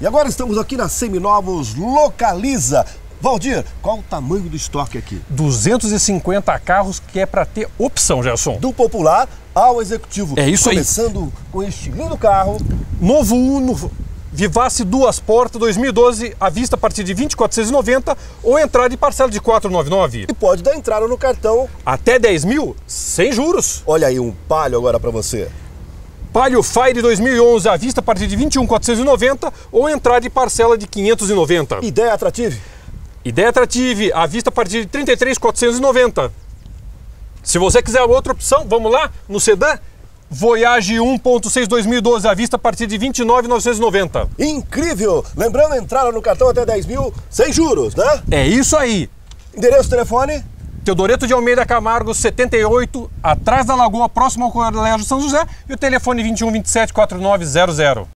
E agora estamos aqui na Seminovos Localiza. Valdir, qual o tamanho do estoque aqui? 250 carros que é para ter opção, Gerson. Do popular ao executivo. É isso aí. Começando com este lindo carro. Novo Uno Vivace duas portas 2012, à vista a partir de 24,690 ou entrada de parcela de 499. E pode dar entrada no cartão. Até 10 mil, sem juros. Olha aí um palio agora para você. Palio Fire 2011 à vista a partir de 21,490 ou entrada de parcela de 590. Ideia atrativa? Ideia atrativa, à vista a partir de 33,490. Se você quiser outra opção, vamos lá no sedã Voyage 1.6 2012 à vista a partir de 29,990. Incrível! Lembrando, entrada no cartão até 10 mil, sem juros, né? É isso aí. Endereço, telefone? Teodoreto de Almeida Camargo, 78, atrás da Lagoa, próximo ao Colégio São José, e o telefone 21 27 4900.